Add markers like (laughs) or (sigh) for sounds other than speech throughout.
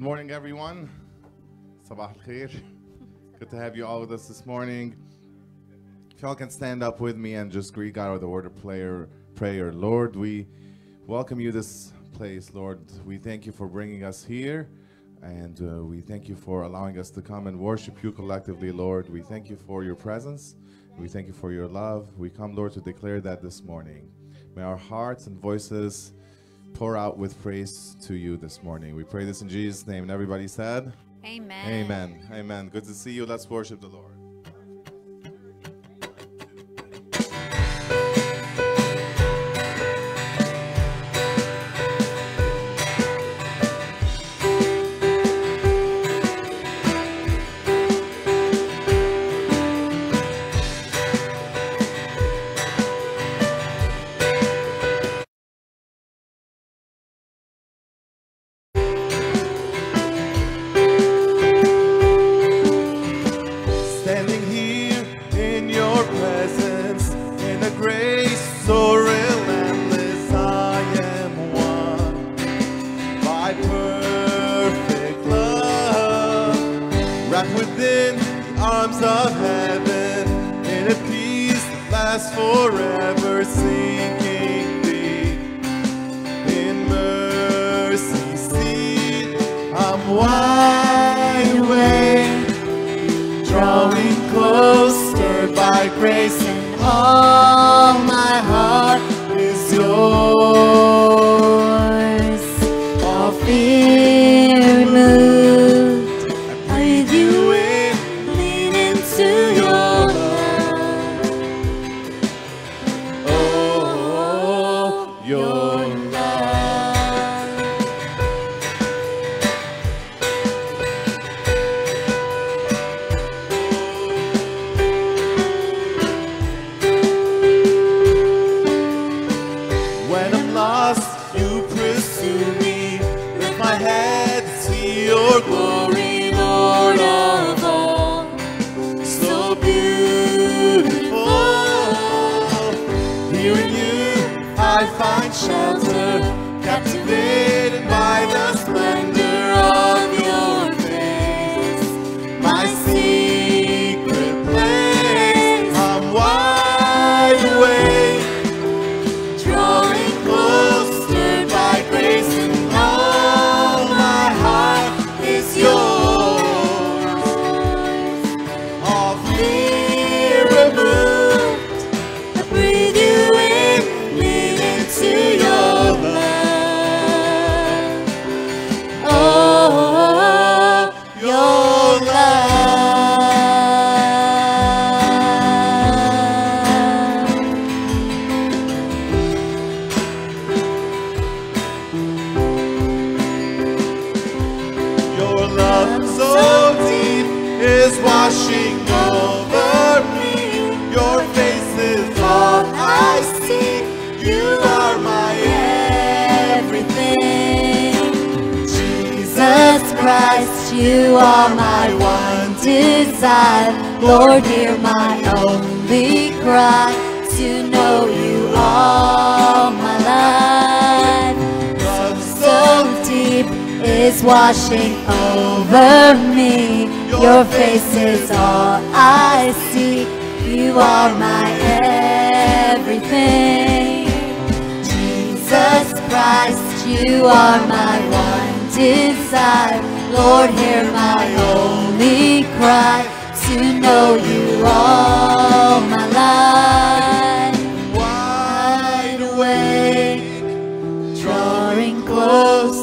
Good morning, everyone. Sabah al khair. Good to have you all with us this morning. If y'all can stand up with me and just greet God with a word of prayer, prayer. Lord, we welcome you this place, Lord. We thank you for bringing us here, and uh, we thank you for allowing us to come and worship you collectively, Lord. We thank you for your presence. We thank you for your love. We come, Lord, to declare that this morning. May our hearts and voices pour out with praise to you this morning. We pray this in Jesus' name. And everybody said, Amen. Amen. Amen. Good to see you. Let's worship the Lord. Is washing over me. Your face is all I see. You are my everything. Jesus Christ, you are my one desire. Lord, hear my only cry to know you all my life. Wide awake, drawing close,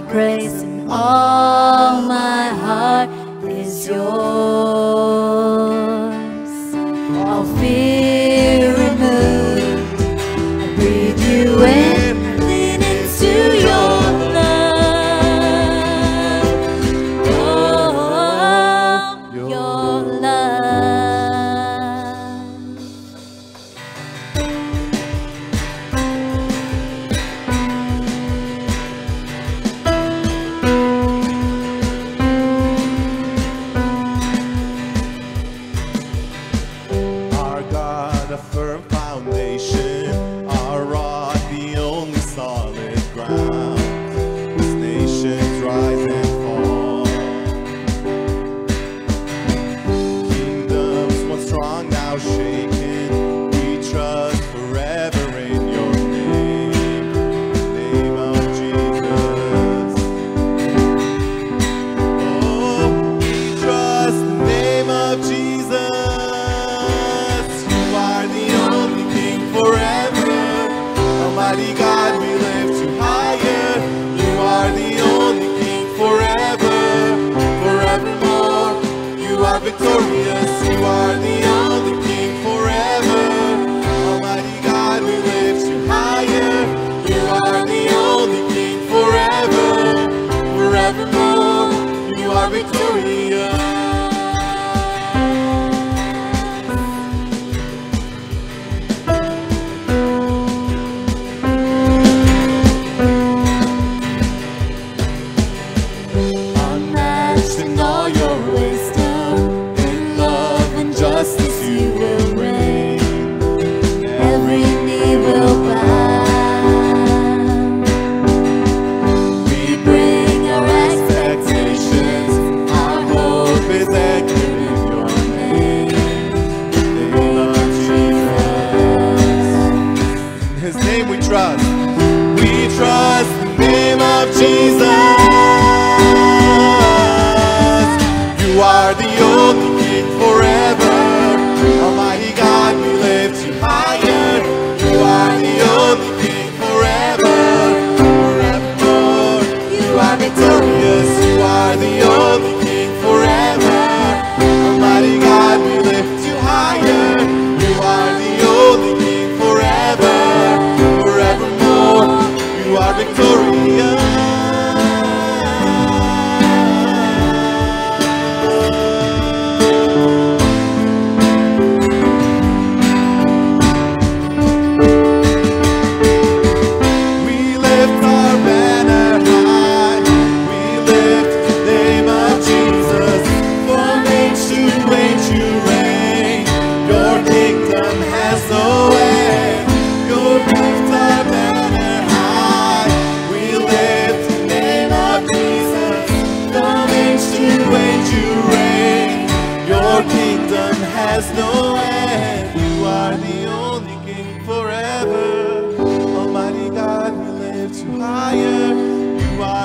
by grace, and all my heart is yours.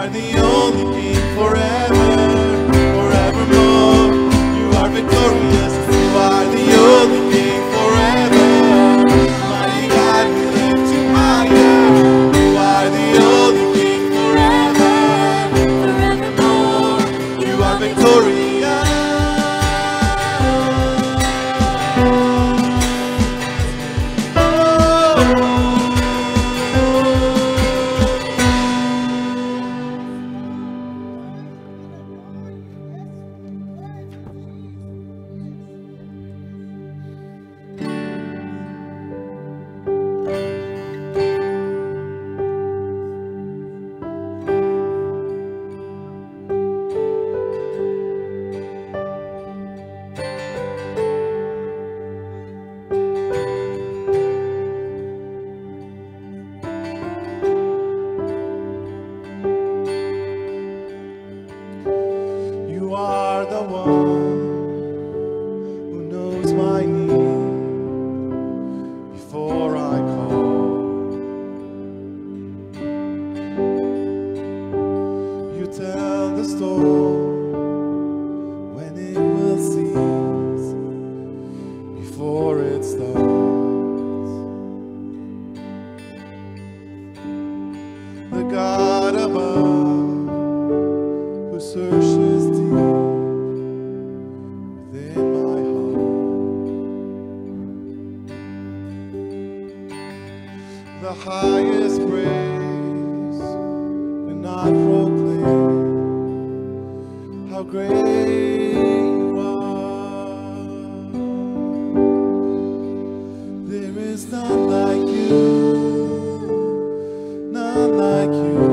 Are the only King forever, like you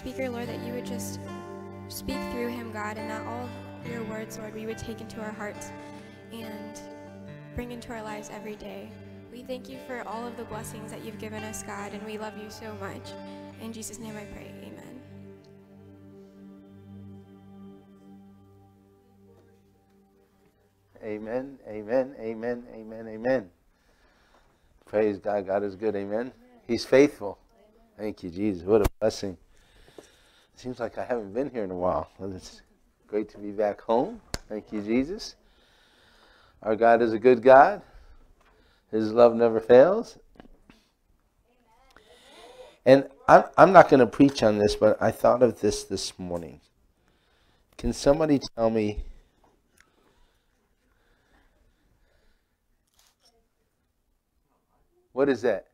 speaker, Lord, that you would just speak through him, God, and that all your words, Lord, we would take into our hearts and bring into our lives every day. We thank you for all of the blessings that you've given us, God, and we love you so much. In Jesus' name I pray. Amen. Amen, amen, amen, amen, amen. Praise God. God is good. Amen. He's faithful. Thank you, Jesus. What a blessing. Seems like I haven't been here in a while. (laughs) Well, it's great to be back home. Thank you, Jesus. Our God is a good God. His love never fails. And I'm, I'm not going to preach on this, but I thought of this this morning. Can somebody tell me What is that?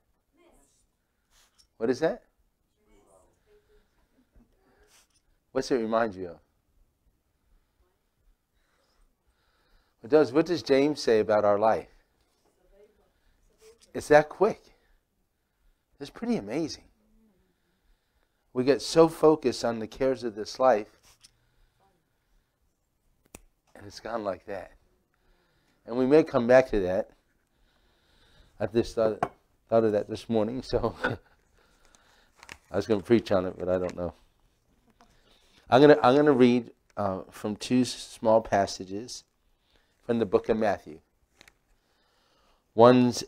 What is that? What's it remind you of? What does what does James say about our life? It's that quick. It's pretty amazing. We get so focused on the cares of this life, and it's gone like that. And we may come back to that. I just thought, thought of that this morning, so (laughs) I was going to preach on it, but I don't know. I'm going to I'm to read uh, from two small passages from the book of Matthew. One's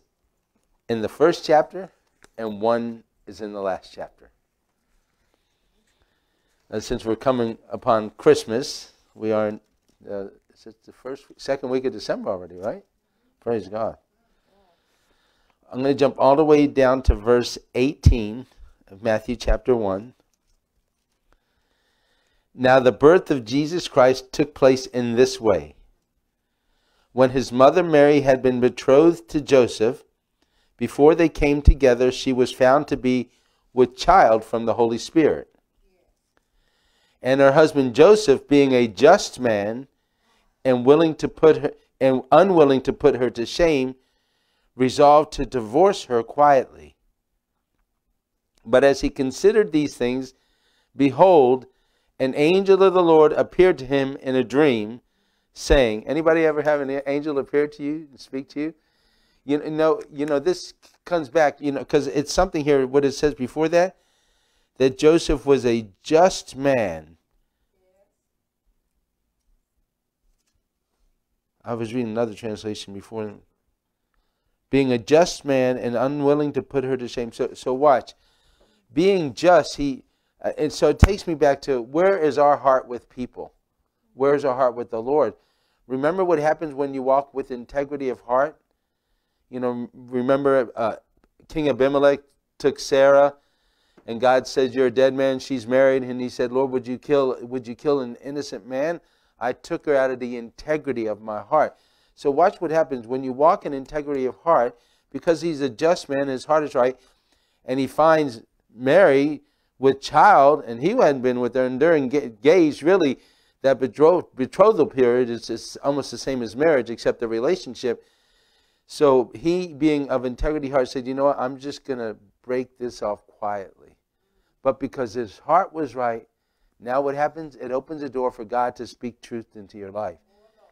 in the first chapter, and one is in the last chapter. And since we're coming upon Christmas, we are in uh, the first second week of December already, right? Praise God. I'm going to jump all the way down to verse 18 of Matthew chapter 1. Now, the birth of Jesus Christ took place in this way. When his mother Mary had been betrothed to Joseph, before they came together, she was found to be with child from the Holy Spirit. And her husband Joseph, being a just man and willing to put her and unwilling to put her to shame, resolved to divorce her quietly. But as he considered these things, behold, an angel of the Lord appeared to him in a dream, saying, Anybody ever have an angel appear to you and speak to you? You know, you know, this comes back, you know, because it's something here, what it says before that, that Joseph was a just man. I was reading another translation before being a just man and unwilling to put her to shame. So, so watch. Being just, he, uh, and so it takes me back to where is our heart with people? Where is our heart with the Lord? Remember what happens when you walk with integrity of heart? You know, remember uh, King Abimelech took Sarah, and God says, "You're a dead man. She's married." And he said, "Lord, would you kill? Would you kill an innocent man?" I took her out of the integrity of my heart. So watch what happens when you walk in integrity of heart, because he's a just man, his heart is right, and he finds Mary with child, and he hadn't been with her, and they're engaged. Really, that betrothal period is, is almost the same as marriage, except the relationship. So he, being of integrity heart, said, "You know what? I'm just going to break this off quietly." But because his heart was right, now what happens? It opens the door for God to speak truth into your life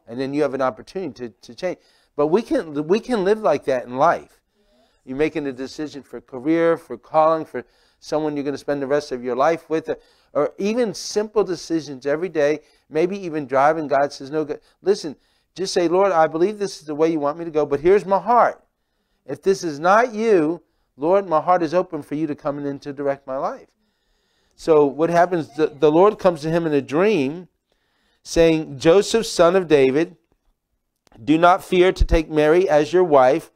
and then you have an opportunity to, to change. But we can we can live like that in life. You're making a decision for career, for calling, for someone you're going to spend the rest of your life with, or even simple decisions every day. Maybe even driving. God says, "No, good. listen." Just say, "Lord, I believe this is the way you want me to go, but here's my heart. If this is not you, Lord, my heart is open for you to come in and to direct my life." So what happens? The, the Lord comes to him in a dream saying, Joseph, son of David, do not fear to take Mary as your wife,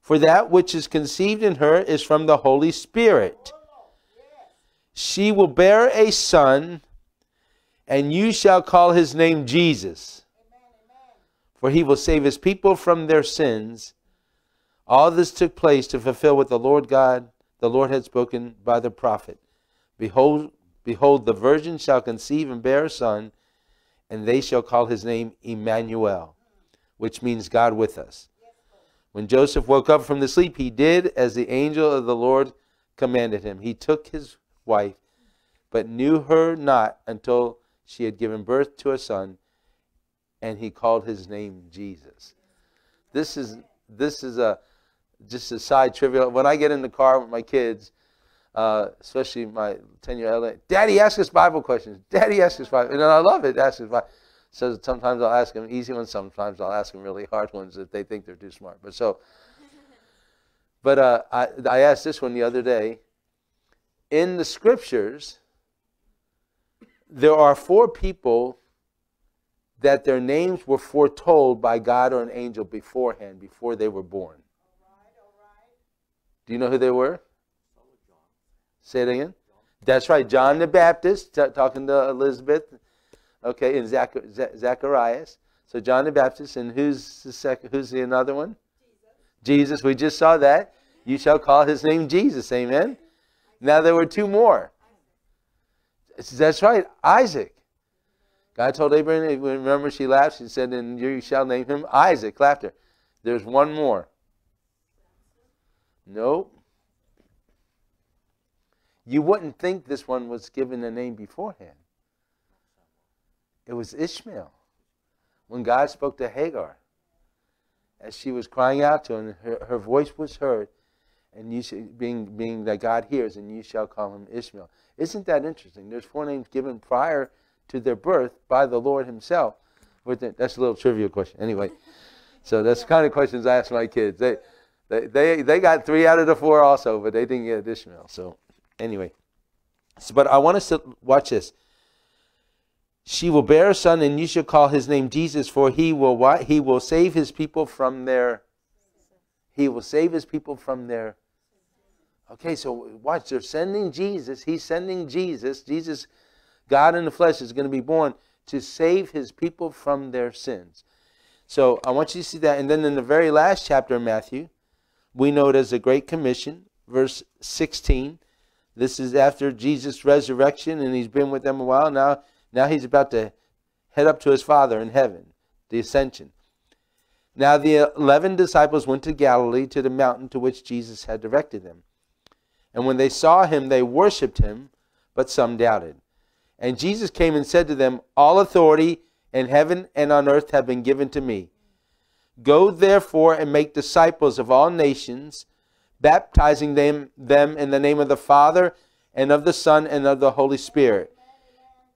for that which is conceived in her is from the Holy Spirit. She will bear a son, And you shall call his name Jesus, for he will save his people from their sins. All this took place to fulfill what the Lord God, the Lord had spoken by the prophet. Behold, behold, the virgin shall conceive and bear a son, and they shall call his name Emmanuel, which means God with us. When Joseph woke up from the sleep, he did as the angel of the Lord commanded him. He took his wife, but knew her not until she had given birth to a son, and he called his name Jesus. This is this is a just a side trivia. When I get in the car with my kids, uh, especially my 10 year old, Daddy, ask us Bible questions. Daddy, ask us Bible. And I love it, ask us Bible. So sometimes I'll ask them easy ones, sometimes I'll ask them really hard ones if they think they're too smart. But so, but uh, I, I asked this one the other day. In the scriptures, there are four people that their names were foretold by God or an angel beforehand, before they were born. Do you know who they were? Say it again. That's right, John the Baptist, talking to Elizabeth, okay, and Zach- Z- Zacharias. So John the Baptist, and who's the second? Who's the another one? Jesus. Jesus. We just saw that. You shall call his name Jesus. Amen. Now there were two more. That's right, Isaac. God told Abraham. Remember, she laughed. She said, "And you shall name him Isaac." Laughter. There's one more. Nope. You wouldn't think this one was given a name beforehand. It was Ishmael. When God spoke to Hagar, as she was crying out to him, her, her voice was heard, and you should, being being that God hears, and you shall call him Ishmael. Isn't that interesting? There's four names given prior to their birth by the Lord Himself. That's a little trivial question. Anyway, so that's the kind of questions I ask my kids. They, they, they, they got three out of the four also, but they didn't get Ishmael. So anyway, so, but I want us to watch this. She will bear a son, and you shall call his name Jesus, for he will what? He will save his people from their. He will save his people from their. Okay, so watch. They're sending Jesus. He's sending Jesus. Jesus, God in the flesh, is going to be born to save his people from their sins. So I want you to see that. And then in the very last chapter of Matthew, we know it as the Great Commission, verse 16. This is after Jesus' resurrection, and he's been with them a while. Now, now he's about to head up to his Father in heaven, the ascension. Now the eleven disciples went to Galilee to the mountain to which Jesus had directed them. And when they saw him, they worshipped him, but some doubted. And Jesus came and said to them, All authority in heaven and on earth have been given to me. Go therefore and make disciples of all nations, baptizing them, them in the name of the Father and of the Son and of the Holy Spirit,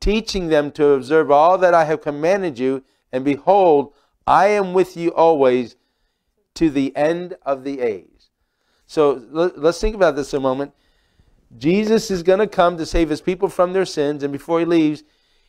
teaching them to observe all that I have commanded you. And behold, I am with you always to the end of the age. So let's think about this a moment. Jesus is going to come to save his people from their sins, and before he leaves,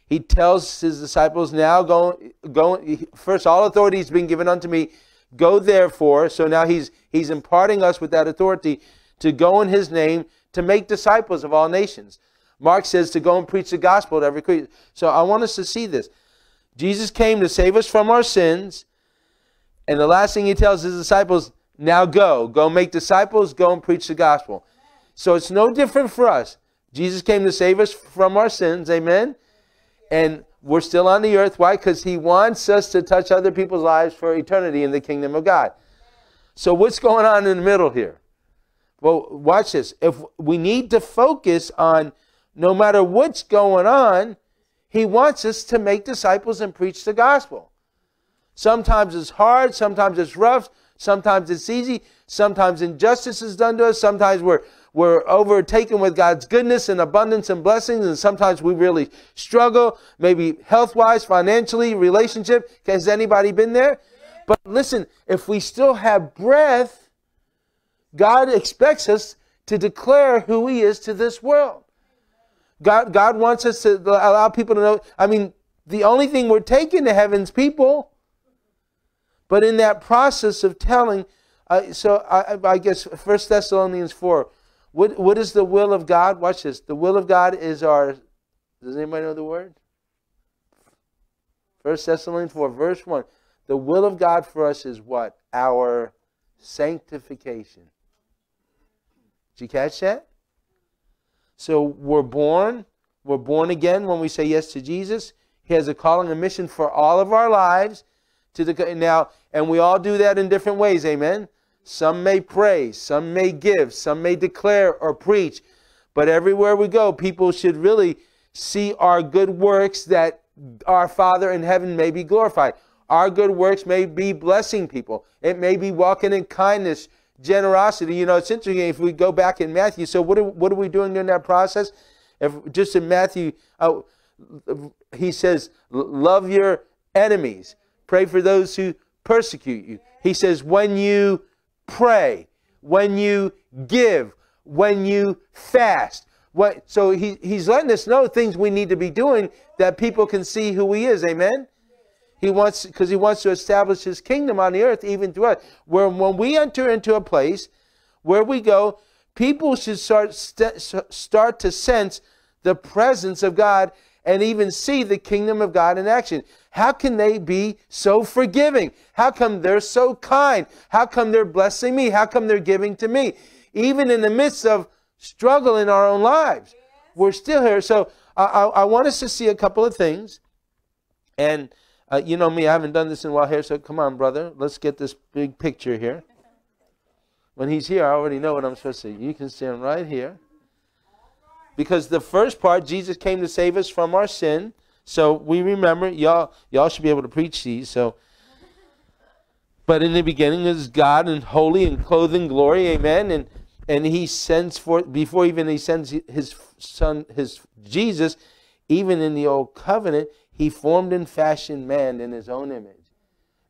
he tells his disciples, Now go, go first, all authority has been given unto me. Go therefore. So now he's he's imparting us with that authority to go in his name to make disciples of all nations. Mark says to go and preach the gospel to every creature. So I want us to see this. Jesus came to save us from our sins. And the last thing he tells his disciples, now go. Go make disciples, go and preach the gospel. So it's no different for us. Jesus came to save us from our sins, amen? And we're still on the earth. Why? Because he wants us to touch other people's lives for eternity in the kingdom of God. So what's going on in the middle here? Well, watch this. If we need to focus on no matter what's going on, he wants us to make disciples and preach the gospel. Sometimes it's hard, sometimes it's rough, sometimes it's easy, sometimes injustice is done to us, sometimes we're we're overtaken with God's goodness and abundance and blessings, and sometimes we really struggle, maybe health wise, financially, relationship. Has anybody been there? But listen, if we still have breath, God expects us to declare who He is to this world. God, God wants us to allow people to know. I mean, the only thing we're taking to heaven's people. But in that process of telling, uh, so I, I guess First Thessalonians 4, what, what is the will of God? Watch this. The will of God is our, does anybody know the word? First Thessalonians 4, verse 1. The will of God for us is what? Our sanctification. Did you catch that? So we're born, we're born again when we say yes to Jesus. He has a calling, a mission for all of our lives. To the now, and we all do that in different ways. Amen. Some may pray, some may give, some may declare or preach. But everywhere we go, people should really see our good works that our Father in heaven may be glorified. Our good works may be blessing people. It may be walking in kindness, generosity. You know, it's interesting if we go back in Matthew. So what are, what are we doing during that process? If just in Matthew, uh, he says, love your enemies. Pray for those who persecute you. He says, when you pray, when you give, when you fast. What, so he, he's letting us know things we need to be doing that people can see who he is. Amen? He wants, because he wants to establish his kingdom on the earth even through us. Where when we enter into a place where we go, people should start, st- start to sense the presence of God and even see the kingdom of God in action. How can they be so forgiving? How come they're so kind? How come they're blessing me? How come they're giving to me? Even in the midst of struggle in our own lives, we're still here. So I, I, I want us to see a couple of things. And uh, you know me, I haven't done this in a while here, so come on, brother. Let's get this big picture here. (laughs) When he's here, I already know what I'm supposed to say. You can stand right here. Because the first part, Jesus came to save us from our sin. So we remember, y'all, y'all should be able to preach these. So, but in the beginning is God and holy and clothed in glory, amen. And and He sends forth before even He sends His Son, His Jesus, even in the old covenant, He formed and fashioned man in His own image.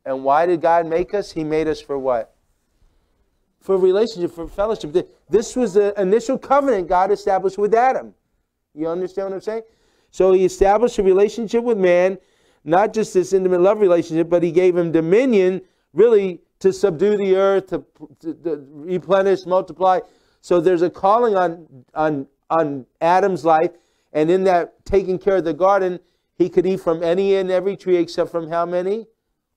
And why did God make us? He made us for what? For relationship, for fellowship. This was the initial covenant God established with Adam. You understand what I'm saying? So he established a relationship with man, not just this intimate love relationship, but he gave him dominion, really, to subdue the earth, to, to, to replenish, multiply. So there's a calling on, on, on Adam's life, and in that taking care of the garden, he could eat from any and every tree except from how many?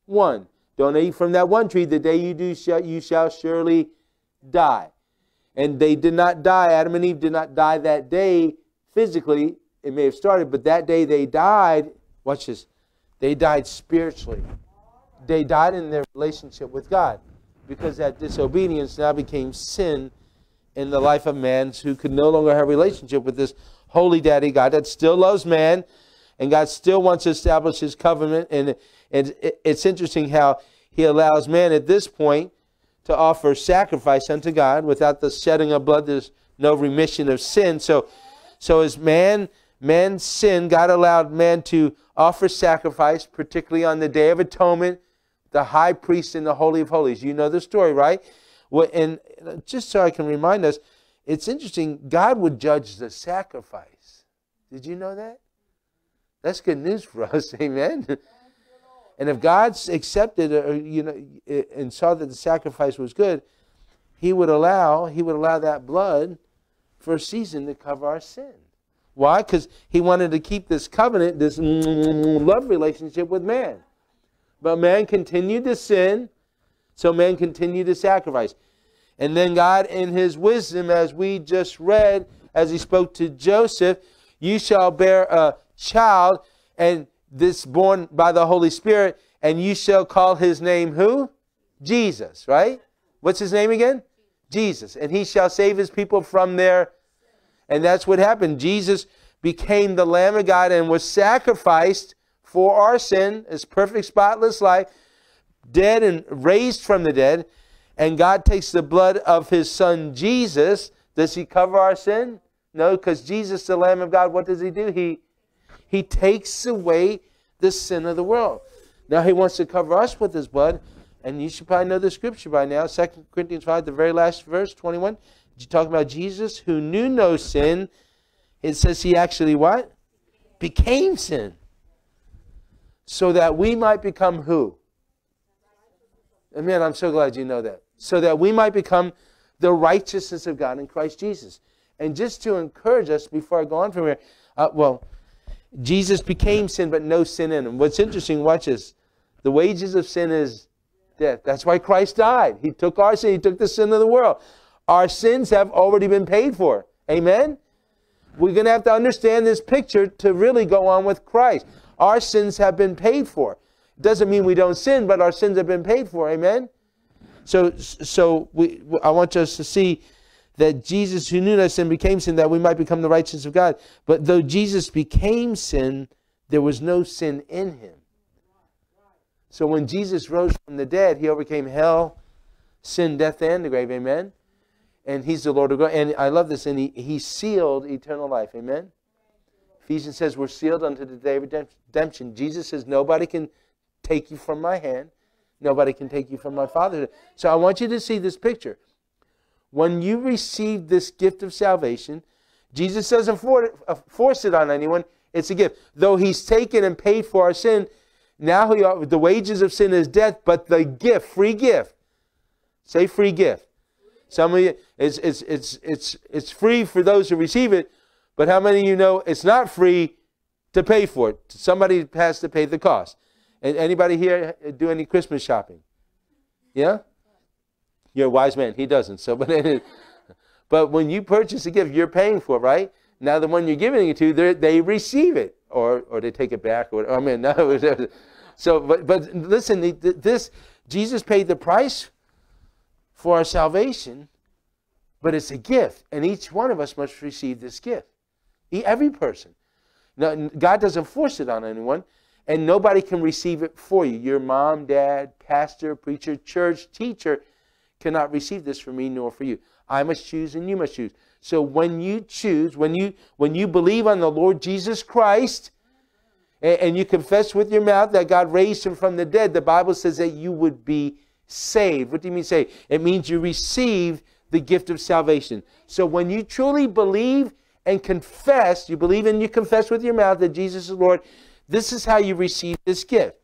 One. Don't eat from that one tree. The day you do, you shall surely die. And they did not die. Adam and Eve did not die that day physically it may have started, but that day they died, watch this, they died spiritually. They died in their relationship with God because that disobedience now became sin in the life of man who could no longer have a relationship with this holy daddy God that still loves man and God still wants to establish his covenant. And, and it's interesting how he allows man at this point to offer sacrifice unto God without the shedding of blood. There's no remission of sin. So, so as man man sinned, God allowed man to offer sacrifice, particularly on the Day of Atonement, the high priest in the Holy of Holies. You know the story, right? Well, and just so I can remind us, it's interesting, God would judge the sacrifice. Did you know that? That's good news for us, (laughs) amen. And if God accepted, or, you know, uh, and saw that the sacrifice was good, He would allow He would allow that blood for a season to cover our sin. Why? Because he wanted to keep this covenant, this love relationship with man. But man continued to sin, so man continued to sacrifice. And then God, in his wisdom, as we just read, as he spoke to Joseph, you shall bear a child, and this born by the Holy Spirit, and you shall call his name who? Jesus, right? What's his name again? Jesus. And he shall save his people from their and that's what happened. Jesus became the Lamb of God and was sacrificed for our sin, his perfect, spotless life, dead and raised from the dead. And God takes the blood of his son Jesus. Does he cover our sin? No, because Jesus, the Lamb of God, what does he do? He, he takes away the sin of the world. Now he wants to cover us with his blood. And you should probably know the scripture by now. 2 Corinthians 5, the very last verse, 21 you talk about Jesus who knew no sin. It says he actually what? Became sin. So that we might become who? And man, I'm so glad you know that. So that we might become the righteousness of God in Christ Jesus. And just to encourage us before I go on from here, uh, well, Jesus became sin, but no sin in him. What's interesting, watch this. The wages of sin is death. That's why Christ died. He took our sin, He took the sin of the world. Our sins have already been paid for. Amen? We're going to have to understand this picture to really go on with Christ. Our sins have been paid for. It doesn't mean we don't sin, but our sins have been paid for. Amen? So, so we, I want us to see that Jesus, who knew no sin, became sin that we might become the righteousness of God. But though Jesus became sin, there was no sin in him. So when Jesus rose from the dead, he overcame hell, sin, death, and the grave. Amen. And he's the Lord of God. And I love this. And he, he sealed eternal life. Amen. Ephesians says we're sealed unto the day of redemption. Jesus says nobody can take you from my hand. Nobody can take you from my Father. So I want you to see this picture. When you receive this gift of salvation, Jesus doesn't uh, force it on anyone. It's a gift. Though he's taken and paid for our sin, now he, the wages of sin is death, but the gift, free gift. Say free gift. Some of you, it's, it's, it's, it's, it's free for those who receive it, but how many of you know it's not free to pay for it? Somebody has to pay the cost. Anybody here do any Christmas shopping? Yeah? You're a wise man. He doesn't. So, (laughs) but, but when you purchase a gift, you're paying for it, right? Now the one you're giving it to, they receive it, or or they take it back. Or I mean, (laughs) no. So, but but listen, this Jesus paid the price for our salvation, but it's a gift, and each one of us must receive this gift. Every person. Now, God doesn't force it on anyone, and nobody can receive it for you. Your mom, dad, pastor, preacher, church, teacher cannot receive this from me nor for you. I must choose and you must choose. So when you choose, when you when you believe on the Lord Jesus Christ and, and you confess with your mouth that God raised him from the dead, the Bible says that you would be saved. What do you mean saved? It means you receive the gift of salvation. So when you truly believe and confess, you believe and you confess with your mouth that Jesus is Lord, this is how you receive this gift.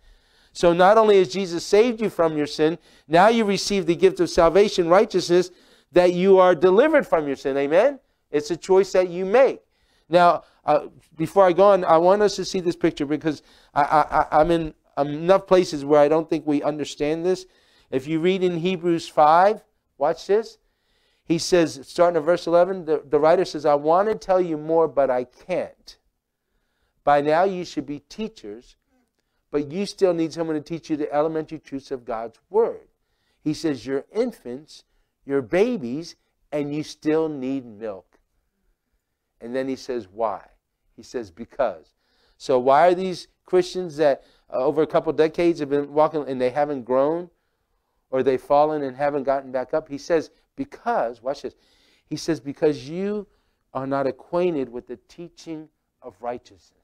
So not only has Jesus saved you from your sin, now you receive the gift of salvation, righteousness, that you are delivered from your sin. Amen? It's a choice that you make. Now, uh, before I go on, I want us to see this picture because I, I, I'm in enough places where I don't think we understand this. If you read in Hebrews 5, watch this. He says, starting at verse 11, the, the writer says, I want to tell you more, but I can't. By now you should be teachers but you still need someone to teach you the elementary truths of God's Word. He says, You're infants, you're babies, and you still need milk. And then he says, Why? He says, Because. So, why are these Christians that uh, over a couple decades have been walking and they haven't grown or they've fallen and haven't gotten back up? He says, Because, watch this. He says, Because you are not acquainted with the teaching of righteousness.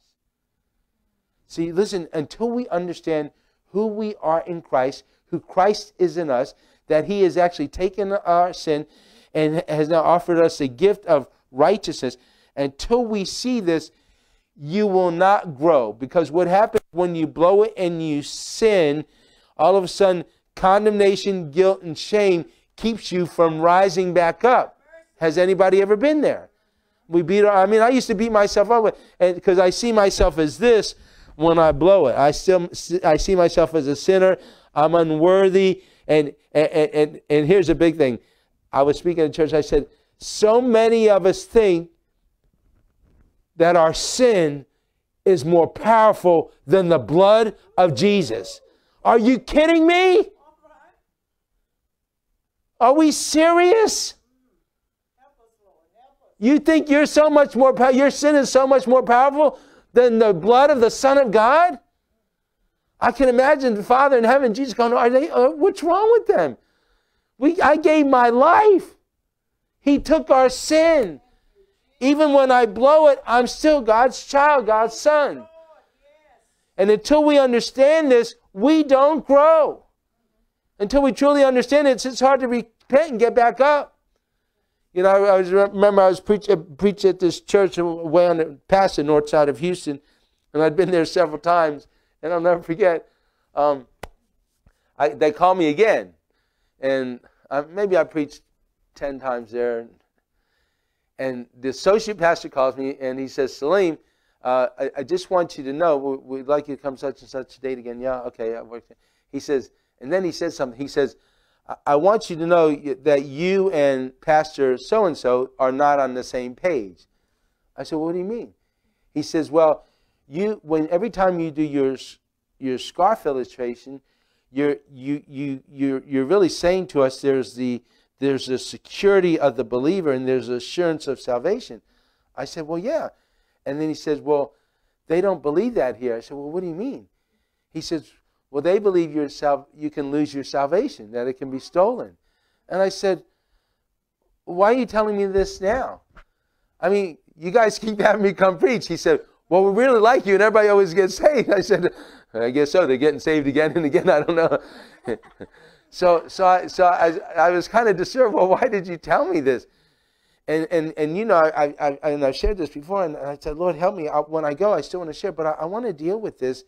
See, listen, until we understand who we are in Christ, who Christ is in us, that He has actually taken our sin and has now offered us a gift of righteousness, until we see this, you will not grow. Because what happens when you blow it and you sin, all of a sudden, condemnation, guilt, and shame keeps you from rising back up. Has anybody ever been there? We beat. I mean, I used to beat myself up because I see myself as this when I blow it. I still I see myself as a sinner. I'm unworthy. And and and, and here's a big thing. I was speaking in church. I said, so many of us think that our sin is more powerful than the blood of Jesus. Are you kidding me? Are we serious? You think you're so much more your sin is so much more powerful than the blood of the Son of God? I can imagine the Father in heaven, Jesus going, Are they, uh, what's wrong with them? We, I gave my life. He took our sin. Even when I blow it, I'm still God's child, God's son. And until we understand this, we don't grow. Until we truly understand it, it's hard to repent and get back up. You know, I, was, remember I was preaching uh, preach at this church way on the past the north side of Houston, and I'd been there several times, and I'll never forget. Um, I, they called me again, and I, maybe I preached ten times there. And the associate pastor calls me, and he says, "Salem, uh, I, I, just want you to know we, would like you to come such and such a date again. Yeah, okay. I worked. He says, and then he says something. He says, I want you to know that you and Pastor so and so are not on the same page. I said, well, What do you mean? He says, Well, you when every time you do your your scarf illustration, you're you you you're you're really saying to us there's the there's the security of the believer and there's assurance of salvation. I said, Well, yeah. And then he says, Well, they don't believe that here. I said, Well, what do you mean? He says, well, they believe you can lose your salvation, that it can be stolen. And I said, Why are you telling me this now? I mean, you guys keep (laughs) having me come preach. He said, Well, we really like you, and everybody always gets saved. (laughs) I said, I guess so. They're getting saved again and again. (laughs) I don't know. so, so, I, so I, I was kind of disturbed. Well, why did you tell me this? And, and, and you know, I, I, and I've shared this before, and I said, Lord, help me. I, when I go, I still want to share, but I, I want to deal with this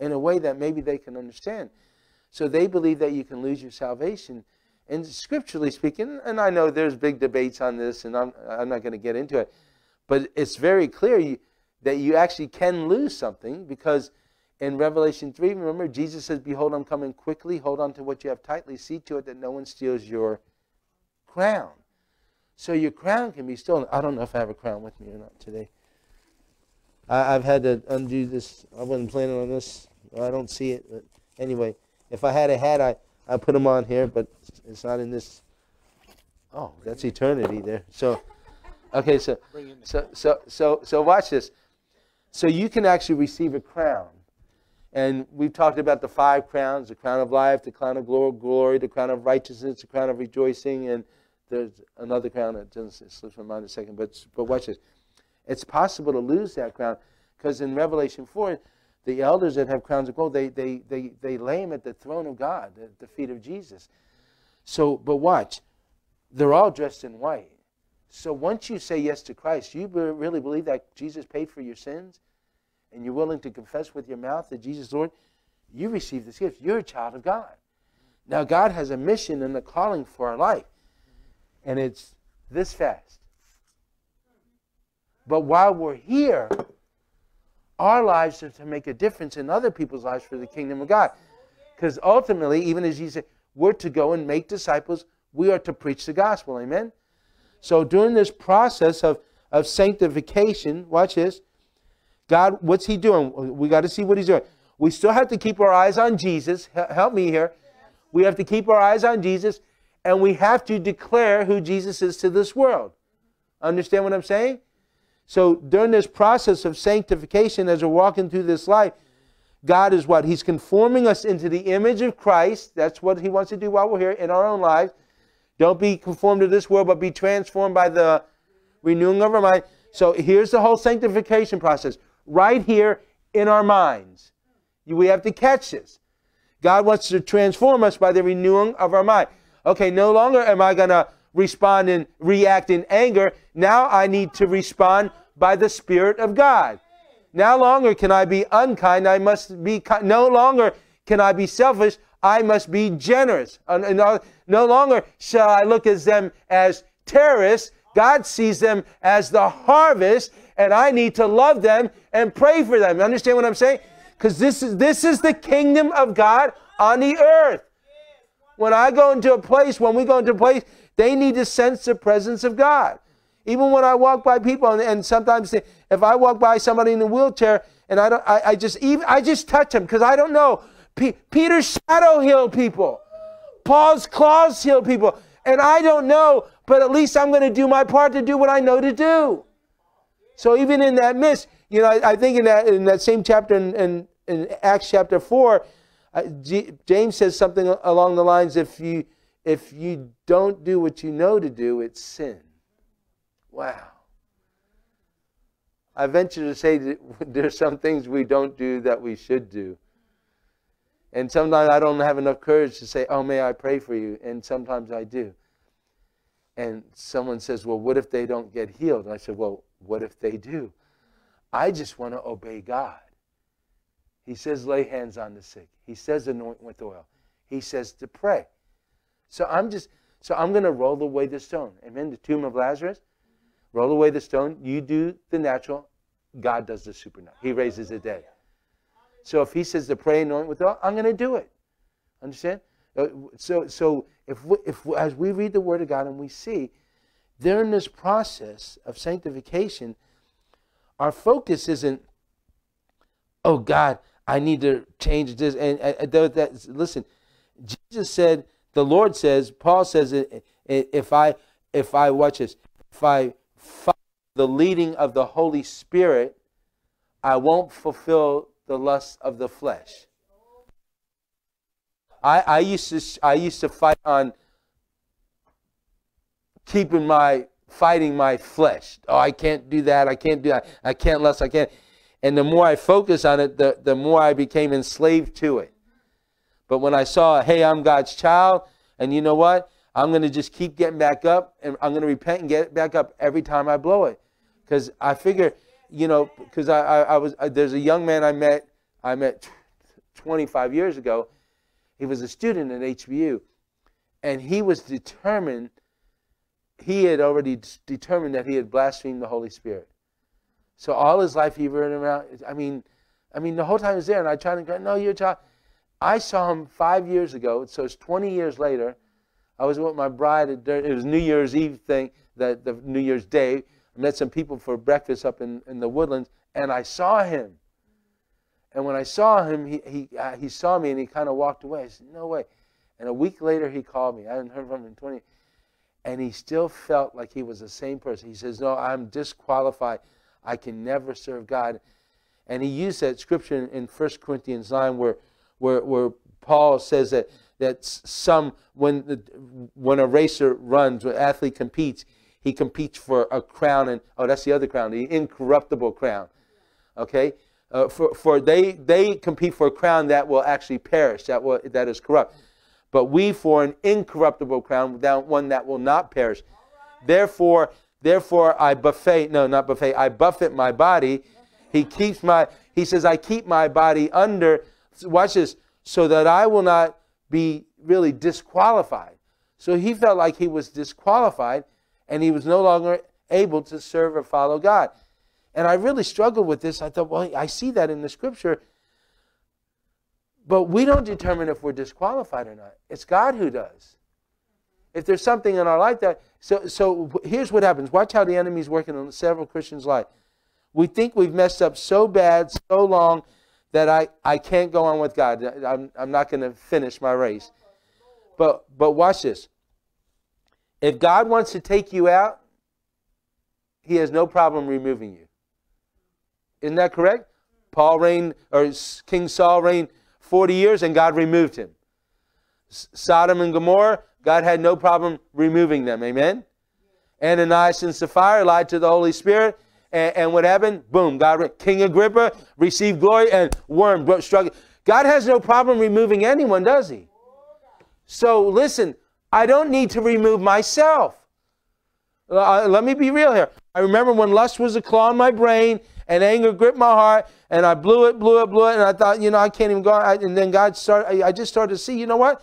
in a way that maybe they can understand. So they believe that you can lose your salvation. And scripturally speaking, and I know there's big debates on this, and I'm, I'm not going to get into it, but it's very clear you, that you actually can lose something because in Revelation 3, remember, Jesus says, Behold, I'm coming quickly. Hold on to what you have tightly. See to it that no one steals your crown. So your crown can be stolen. I don't know if I have a crown with me or not today. I, have had to undo this. I wasn't planning on this. I don't see it. But anyway, if I had a hat, I, I put them on here, but it's not in this. Oh, that's eternity there. So, okay, so, so, so, so, so watch this. So you can actually receive a crown. And we've talked about the five crowns the crown of life, the crown of glory, the crown of righteousness, the crown of rejoicing, and there's another crown that doesn't slip my mind a second. But, but watch this. It's possible to lose that crown because in Revelation 4, the elders that have crowns of gold, they, they, they, they lay them at the throne of God, at the feet of Jesus. So, but watch, they're all dressed in white. So once you say yes to Christ, you really believe that Jesus paid for your sins, and you're willing to confess with your mouth that Jesus Lord, you receive this gift. You're a child of God. Now, God has a mission and a calling for our life, and it's this fast. But while we're here, our lives are to make a difference in other people's lives for the kingdom of God. Because ultimately, even as Jesus said, we're to go and make disciples. We are to preach the gospel. Amen? So during this process of, of sanctification, watch this. God, what's he doing? We got to see what he's doing. We still have to keep our eyes on Jesus. Help me here. We have to keep our eyes on Jesus, and we have to declare who Jesus is to this world. Understand what I'm saying? So during this process of sanctification, as we're walking through this life, God is what? He's conforming us into the image of Christ. That's what He wants to do while we're here in our own lives. Don't be conformed to this world, but be transformed by the renewing of our mind. So here's the whole sanctification process right here in our minds. We have to catch this. God wants to transform us by the renewing of our mind. Okay, no longer am I going to respond and react in anger. Now I need to respond by the Spirit of God. No longer can I be unkind. I must be. No longer can I be selfish. I must be generous. Uh, no, no longer shall I look at them as terrorists. God sees them as the harvest, and I need to love them and pray for them. Understand what I'm saying? Because this is this is the kingdom of God on the earth. When I go into a place, when we go into a place, they need to sense the presence of God. Even when I walk by people, and, and sometimes they, if I walk by somebody in a wheelchair and I don't, I, I just even I just touch them because I don't know. P- Peter's shadow healed people. Paul's claws healed people, and I don't know. But at least I'm going to do my part to do what I know to do. So even in that midst, you know, I, I think in that in that same chapter in, in, in Acts chapter four, uh, G- James says something along the lines: if you if you don't do what you know to do, it's sin. Wow. I venture to say that (laughs) there's some things we don't do that we should do. And sometimes I don't have enough courage to say, Oh, may I pray for you? And sometimes I do. And someone says, Well, what if they don't get healed? And I said, Well, what if they do? I just want to obey God. He says, Lay hands on the sick. He says, Anoint with oil. He says to pray. So I'm just, so I'm going to roll away the stone. Amen. The tomb of Lazarus, roll away the stone. You do the natural. God does the supernatural. He raises the dead. So if he says to pray anoint with oil, I'm going to do it. Understand? Uh, So, so if, we, if as we read the Word of God and we see, during this process of sanctification, our focus isn't, oh God, I need to change this. And uh, that, that- listen, Jesus said, the Lord says, Paul says, if I, if I watch this, if I follow the leading of the Holy Spirit, I won't fulfill the lust of the flesh. I, I used to I used to fight on keeping my fighting my flesh. Oh, I can't do that. I can't do that. I can't lust. I can't. And the more I focus on it, the, the more I became enslaved to it. But when I saw, hey, I'm God's child, and you know what? I'm going to just keep getting back up, and I'm going to repent and get back up every time I blow it. Because I figure, you know, because I, I, I was, uh, there's a young man I met, I met 25 years ago. He was a student at HBU, and he was determined, he had already determined that he had blasphemed the Holy Spirit. So all his life he ran around. I mean, I mean the whole time he was there, and I tried to go, no, you're a child. I saw him five years ago, so it's 20 years later. I was with my bride. At, it was New Year's Eve thing, the, the New Year's Day. I met some people for breakfast up in, in the woodlands, and I saw him. And when I saw him, he, he, uh, he saw me and he kind of walked away. I said, No way. And a week later, he called me. I hadn't heard from him in 20 And he still felt like he was the same person. He says, No, I'm disqualified. I can never serve God. And he used that scripture in, in 1 Corinthians 9 where, where, where Paul says that, that some, when, the, when a racer runs, when an athlete competes, he competes for a crown. And, oh, that's the other crown, the incorruptible crown. Okay? Uh, for, for they, they compete for a crown that will actually perish, that, will, that is corrupt. But we for an incorruptible crown, one that will not perish. Therefore, therefore I buffet, no, not buffet, I buffet my body. He keeps my, he says, I keep my body under, watch this, so that I will not be really disqualified. So he felt like he was disqualified and he was no longer able to serve or follow God. And I really struggled with this. I thought, well, I see that in the scripture. But we don't determine if we're disqualified or not. It's God who does. If there's something in our life that so so here's what happens. Watch how the enemy's working on several Christians' life. We think we've messed up so bad, so long, that I, I can't go on with God. I'm, I'm not going to finish my race. But but watch this. If God wants to take you out, He has no problem removing you. Isn't that correct? Paul reigned, or King Saul reigned 40 years, and God removed him. Sodom and Gomorrah, God had no problem removing them. Amen? Ananias and Sapphira lied to the Holy Spirit, and, and what happened? Boom, God, King Agrippa received glory, and worm struck. God has no problem removing anyone, does he? So listen, I don't need to remove myself. Uh, let me be real here. I remember when lust was a claw in my brain and anger gripped my heart and I blew it, blew it, blew it, and I thought, you know, I can't even go. I, and then God started, I, I just started to see, you know what?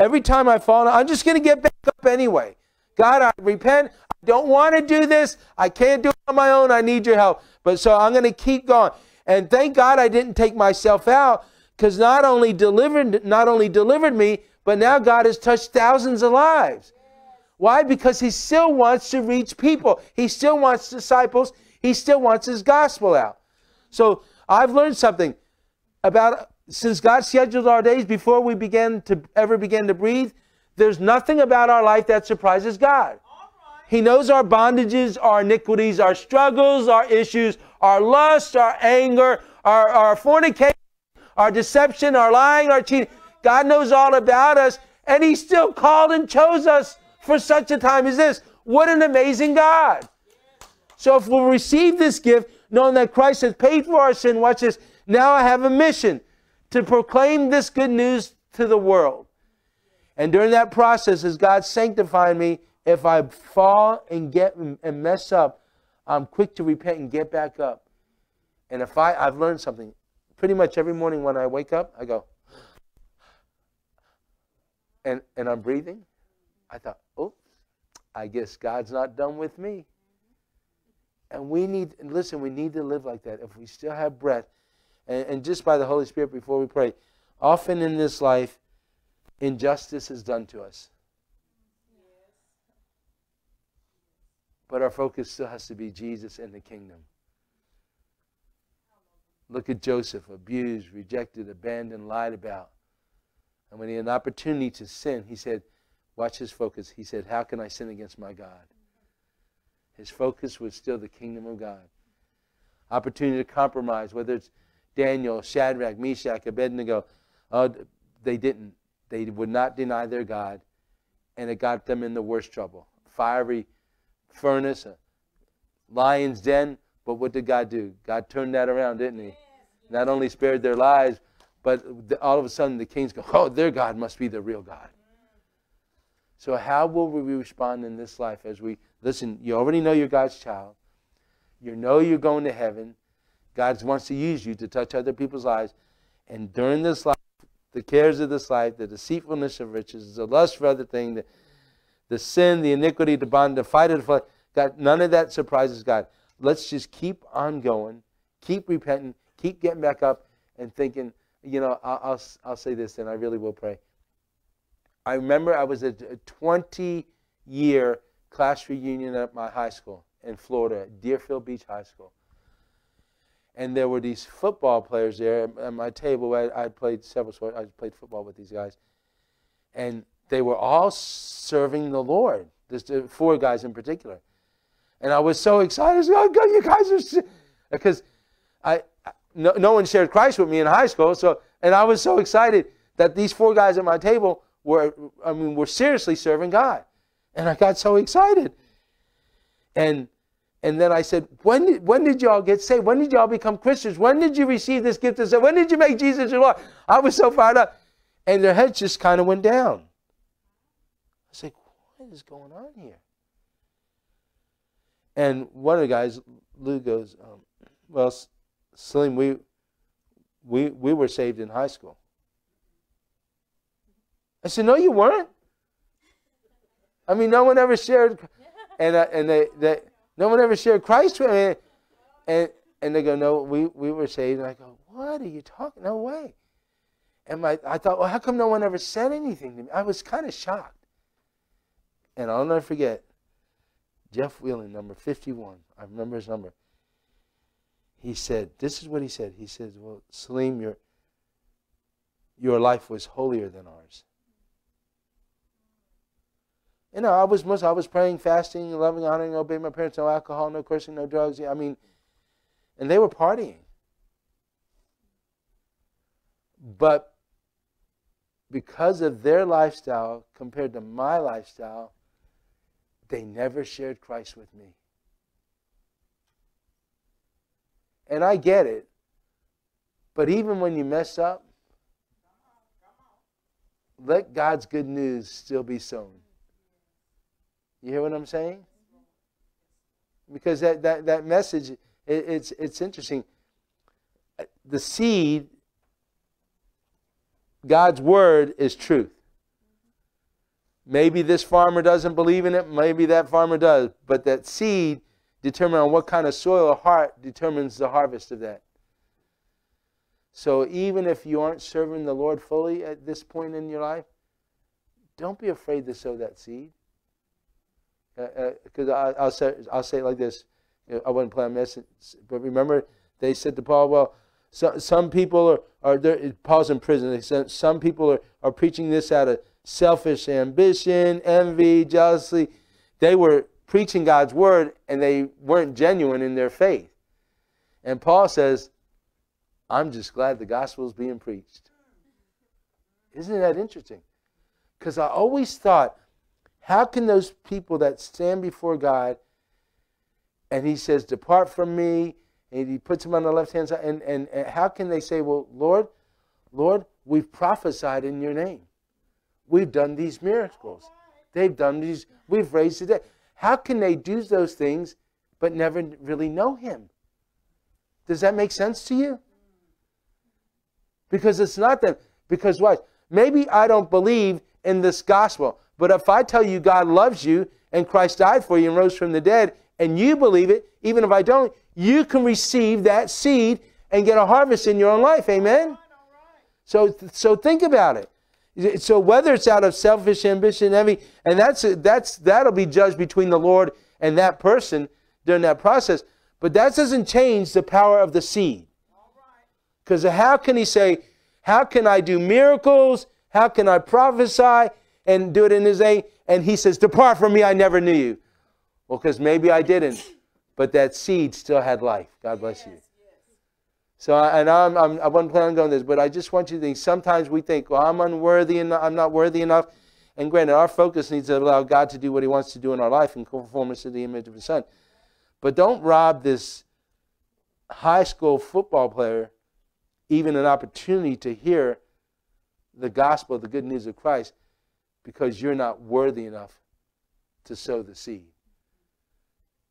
Every time I fall, I'm just going to get back up anyway. God, I repent. Don't want to do this. I can't do it on my own. I need your help. But so I'm going to keep going. And thank God I didn't take myself out because not only delivered, not only delivered me, but now God has touched thousands of lives. Why? Because he still wants to reach people. He still wants disciples. He still wants his gospel out. So I've learned something about since God scheduled our days before we began to ever begin to breathe. There's nothing about our life that surprises God. He knows our bondages, our iniquities, our struggles, our issues, our lust, our anger, our, our fornication, our deception, our lying, our cheating. God knows all about us, and He still called and chose us for such a time as this. What an amazing God. So if we'll receive this gift, knowing that Christ has paid for our sin, watch this. Now I have a mission to proclaim this good news to the world. And during that process, as God sanctifying me, if I fall and get and mess up, I'm quick to repent and get back up. And if I, I've learned something. Pretty much every morning when I wake up, I go, and, and I'm breathing. I thought, oh, I guess God's not done with me. And we need, and listen, we need to live like that. If we still have breath, and, and just by the Holy Spirit before we pray, often in this life, injustice is done to us. But our focus still has to be Jesus and the kingdom. Look at Joseph, abused, rejected, abandoned, lied about. And when he had an opportunity to sin, he said, Watch his focus. He said, How can I sin against my God? His focus was still the kingdom of God. Opportunity to compromise, whether it's Daniel, Shadrach, Meshach, Abednego, uh, they didn't. They would not deny their God, and it got them in the worst trouble. Fiery furnace, a lion's den, but what did God do? God turned that around, didn't He? Not only spared their lives, but all of a sudden the kings go, oh, their God must be the real God. So, how will we respond in this life as we listen? You already know you're God's child. You know you're going to heaven. God wants to use you to touch other people's lives. And during this life, the cares of this life, the deceitfulness of riches, the lust for other things, the, sin, the iniquity, the bond, the fight of the flesh, God, none of that surprises God. Let's just keep on going, keep repenting, keep getting back up and thinking, you know, I'll, I'll, I'll say this and I really will pray. I remember I was at a 20 year class reunion at my high school in Florida, Deerfield Beach High School. And there were these football players there at my table. I, I played several sports. I played football with these guys. And they were all serving the Lord. There's four guys in particular. And I was so excited. Oh, God, you guys are... Because I, no, no one shared Christ with me in high school. So, and I was so excited that these four guys at my table were, I mean, were seriously serving God. And I got so excited. And and then I said, when did, when did y'all get saved? When did y'all become Christians? When did you receive this gift of salvation? When did you make Jesus your Lord? I was so fired up. And their heads just kind of went down. I was like, what is going on here? And one of the guys, Lou, goes, um, well, Salem, we, we, we were saved in high school. I said, no, you weren't. I mean, no one ever shared, and uh, and they, they no one ever shared Christ with me, and and they go, no, we we were saved, and I go, what are you talking? No way. And my, I thought, well, how come no one ever said anything to me? I was kind of shocked. And I'll never forget, Jeff Wheeling, number 51. I remember his number. He said, this is what he said. He said, well, Salem, your, your life was holier than ours. You know, I was Muslim. I was praying, fasting, loving, honoring, obeying my parents. No alcohol, no cursing, no drugs. I mean, and they were partying. But because of their lifestyle compared to my lifestyle, they never shared Christ with me. And I get it. But even when you mess up, let God's good news still be sown. You hear what I'm saying? Because that, that, that message, it, it's, it's interesting. The seed, God's word is truth. Maybe this farmer doesn't believe in it, maybe that farmer does, but that seed determined on what kind of soil or heart determines the harvest of that. So even if you aren't serving the Lord fully at this point in your life, don't be afraid to sow that seed because uh, uh, I'll say I'll say it like this. I wouldn't a message, but remember they said to Paul, well, so, some people are are there. Paul's in prison. They said some people are, are preaching this out of selfish ambition, envy, jealousy. They were preaching God's word and they weren't genuine in their faith. And Paul says, I'm just glad the gospel is being preached. Isn't that interesting? Because I always thought how can those people that stand before God and he says, Depart from me, and he puts them on the left hand side, and, and, and how can they say, Well, Lord, Lord, we've prophesied in your name. We've done these miracles. They've done these, we've raised the dead. How can they do those things but never really know him? Does that make sense to you? Because it's not them. Because what? Maybe I don't believe in this gospel. But if I tell you God loves you and Christ died for you and rose from the dead, and you believe it, even if I don't, you can receive that seed and get a harvest in your own life. Amen? So, so think about it. So whether it's out of selfish ambition, envy, and that's that's that'll be judged between the Lord and that person during that process. But that doesn't change the power of the seed. Because how can he say, How can I do miracles? How can I prophesy and do it in his name? And he says, Depart from me, I never knew you. Well, because maybe I didn't, but that seed still had life. God bless you. So, and I'm, I'm, I wasn't planning on going this, but I just want you to think. Sometimes we think, well, I'm unworthy and I'm not worthy enough. And granted, our focus needs to allow God to do what He wants to do in our life in conformance to the image of His Son. But don't rob this high school football player even an opportunity to hear the gospel, the good news of Christ, because you're not worthy enough to sow the seed.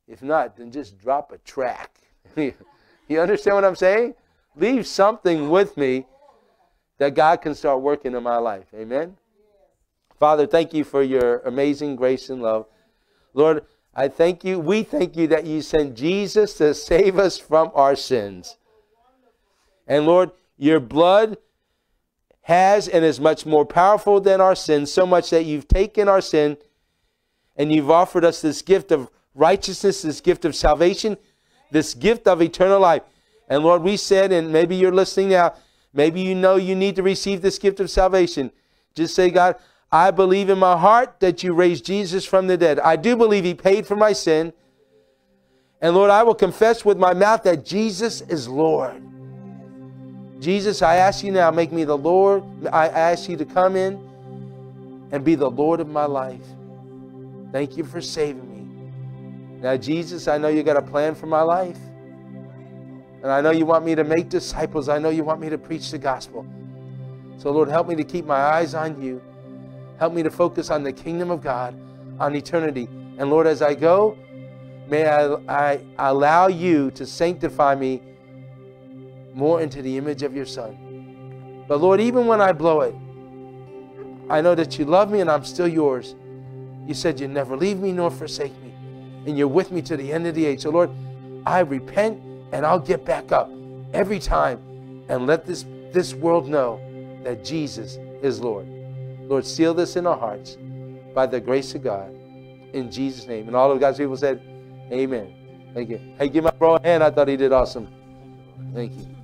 If not, then just drop a track. (laughs) you understand what I'm saying? Leave something with me that God can start working in my life. Amen. Father, thank you for your amazing grace and love. Lord, I thank you. We thank you that you sent Jesus to save us from our sins. And Lord, your blood has and is much more powerful than our sin, so much that you've taken our sin and you've offered us this gift of righteousness, this gift of salvation, this gift of eternal life. And Lord, we said, and maybe you're listening now, maybe you know you need to receive this gift of salvation. Just say, God, I believe in my heart that you raised Jesus from the dead. I do believe he paid for my sin. And Lord, I will confess with my mouth that Jesus is Lord. Jesus, I ask you now, make me the Lord. I ask you to come in and be the Lord of my life. Thank you for saving me. Now, Jesus, I know you got a plan for my life. And I know you want me to make disciples. I know you want me to preach the gospel. So, Lord, help me to keep my eyes on you. Help me to focus on the kingdom of God, on eternity. And Lord, as I go, may I, I allow you to sanctify me more into the image of your Son. But Lord, even when I blow it, I know that you love me and I'm still yours. You said you never leave me nor forsake me, and you're with me to the end of the age. So, Lord, I repent and I'll get back up every time and let this, this world know that Jesus is Lord. Lord, seal this in our hearts by the grace of God. In Jesus' name. And all of God's people said, Amen. Thank you. Hey, give my bro a hand. I thought he did awesome. Thank you.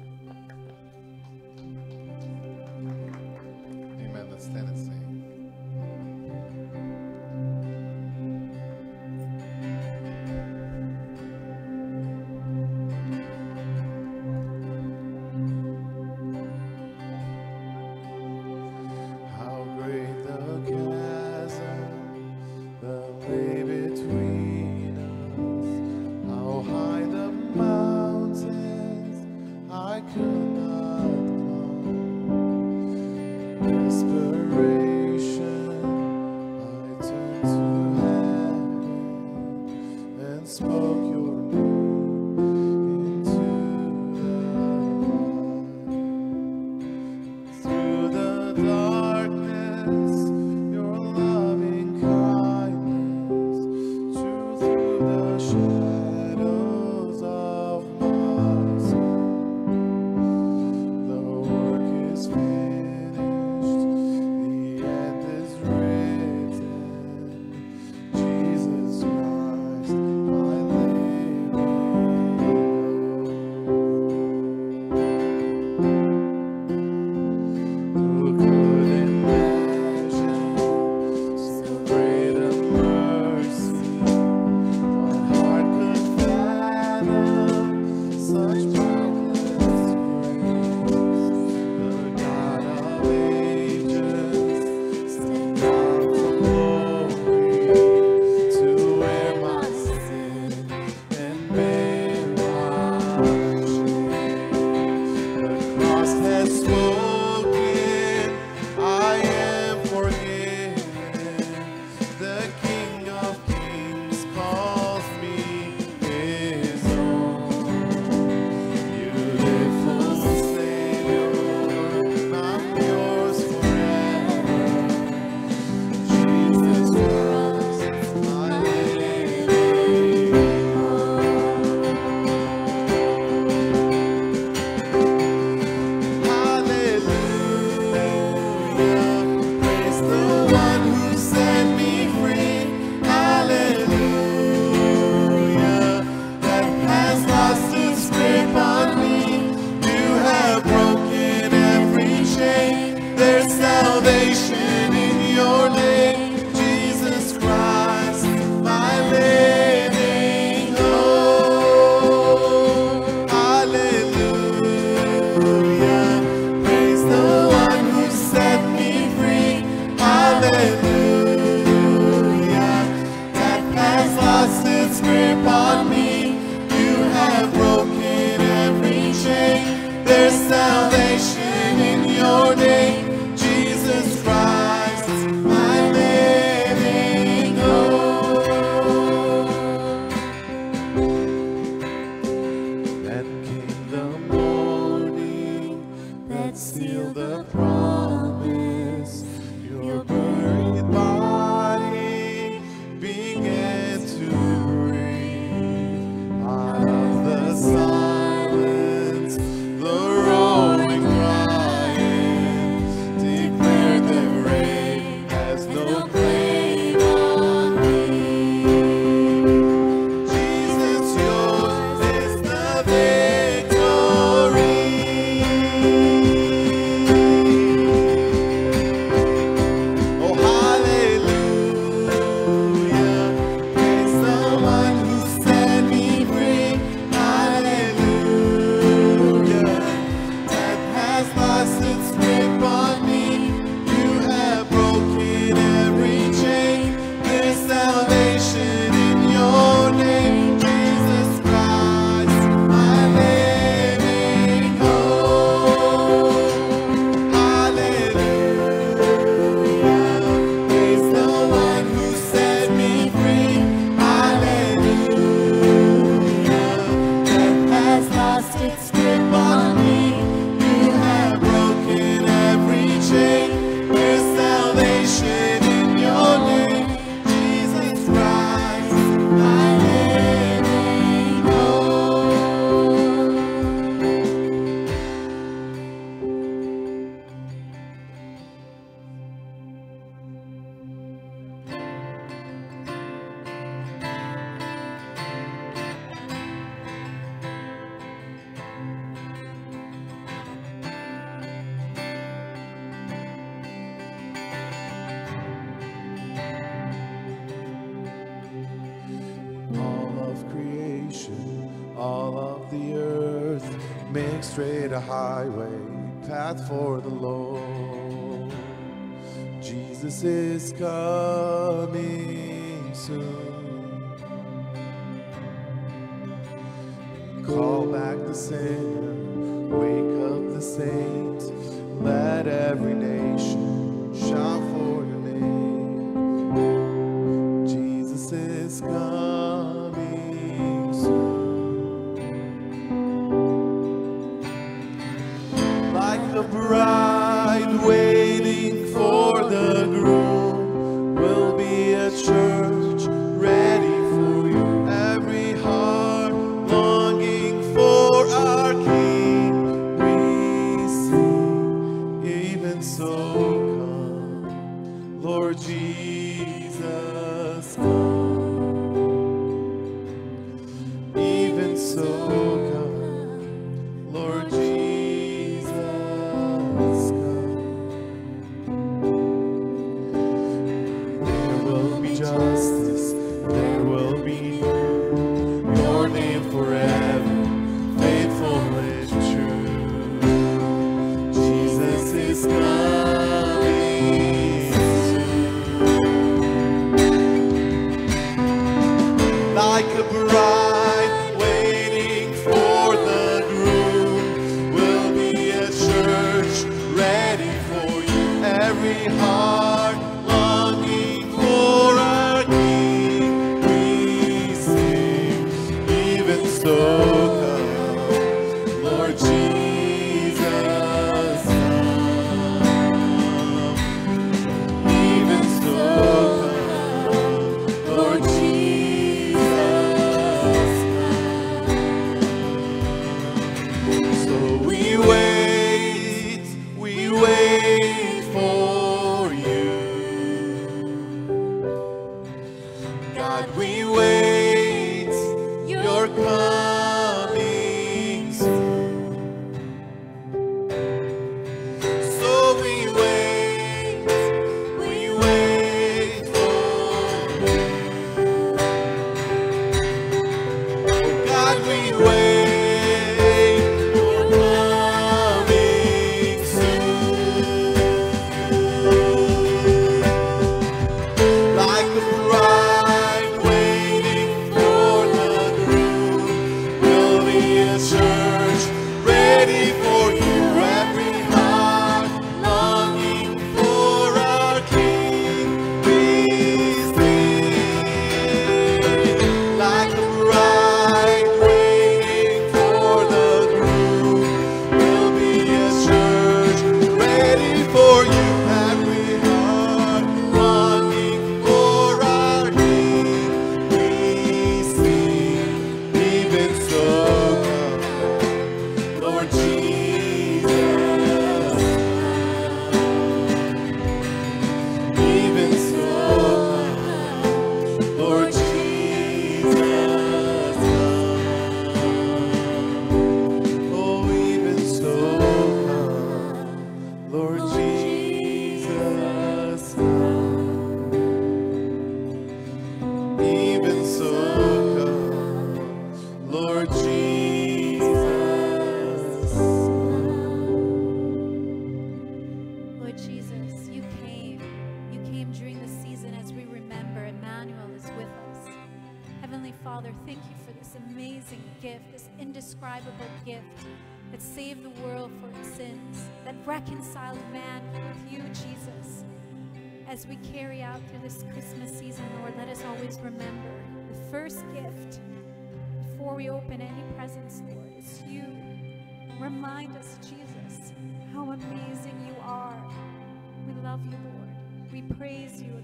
Every heart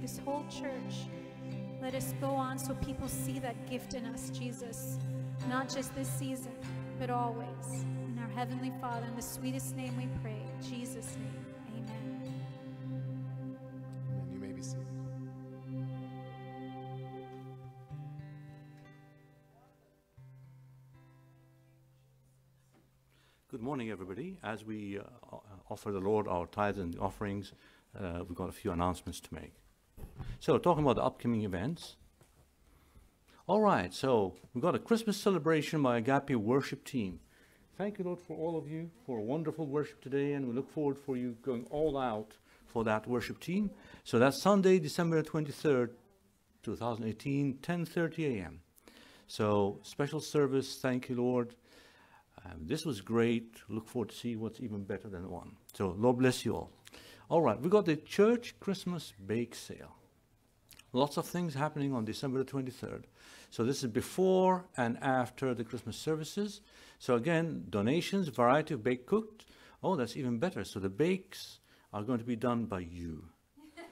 This whole church, let us go on so people see that gift in us, Jesus, not just this season, but always. In our Heavenly Father, in the sweetest name we pray, Jesus' name, amen. Amen. You may be seated. Good morning, everybody. As we uh, offer the Lord our tithes and offerings, uh, we've got a few announcements to make. So, talking about the upcoming events. All right, so we've got a Christmas celebration by Agape worship team. Thank you, Lord, for all of you for a wonderful worship today, and we look forward for you going all out for that worship team. So that's Sunday, December 23rd, 2018, 10:30 a.m. So special service. Thank you, Lord. Um, this was great. Look forward to see what's even better than one. So Lord bless you all. All right, we got the church Christmas bake sale. Lots of things happening on December the 23rd. So this is before and after the Christmas services. So again, donations, variety of baked cooked. Oh, that's even better. So the bakes are going to be done by you. (laughs)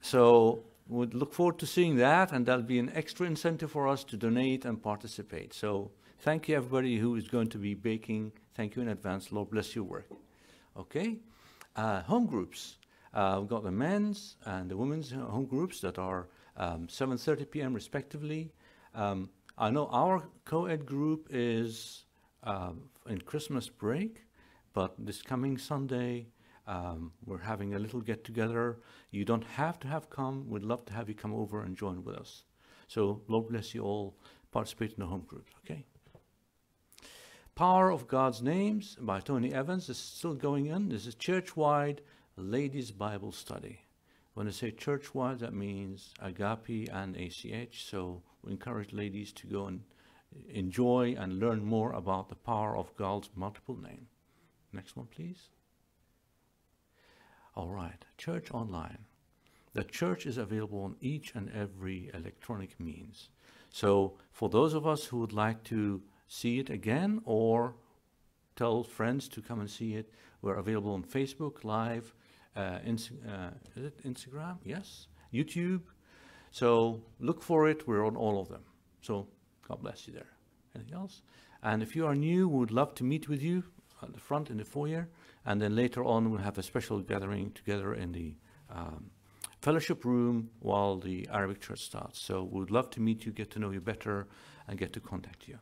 So we'd look forward to seeing that, and that'll be an extra incentive for us to donate and participate. So thank you, everybody who is going to be baking. Thank you in advance. Lord bless your work. Okay? Uh, home groups. Uh, we've got the men's and the women's home groups that are um, 7.30 p.m. respectively. Um, I know our co-ed group is um, in Christmas break, but this coming Sunday, um, we're having a little get together. You don't have to have come. We'd love to have you come over and join with us. So Lord bless you all. Participate in the home groups. Okay. Power of God's Names by Tony Evans is still going on. This is church-wide ladies Bible study. When I say church-wide, that means Agape and ACH. So we encourage ladies to go and enjoy and learn more about the power of God's multiple name. Next one, please. All right, church online. The church is available on each and every electronic means. So for those of us who would like to see it again or tell friends to come and see it, we're available on Facebook Live, uh, uh, is it Instagram? Yes, YouTube. So look for it. We're on all of them. So God bless you there. Anything else? And if you are new, we would love to meet with you at the front in the foyer. And then later on, we'll have a special gathering together in the um, fellowship room while the Arabic church starts. So we would love to meet you, get to know you better, and get to contact you.